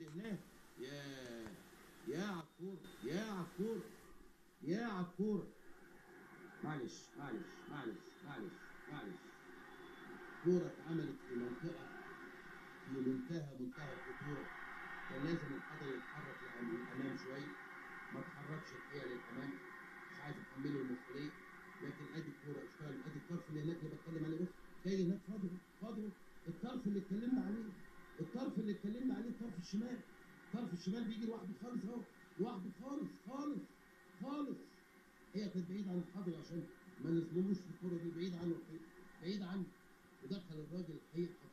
اللي يا يا عكور يا عكور يا عكور معلش معلش معلش معلش معلش. كورة اتعملت في منطقة في منتهى منتهى الخطورة. كان لازم الحضر يتحرك للأمام شوية. ما اتحركش الحقيقة للأمام. مش عايز احمله المسؤولية لكن أدي الكورة اشتغل. أدي الطرف اللي هناك اللي بتكلم عليه. جاي هناك فاضي فاضي. الطرف اللي اتكلمنا عليه. الطرف اللي اتكلمنا عليه. الشمال. الطرف الشمال بيجي لوحده خالص اهو. لوحده خالص خالص خالص. هي كانت بعيدة عن الحضر عشان ما نظلموش في دي بعيد عنه بعيد عنه. ودخل الراجل الحقيقة حطها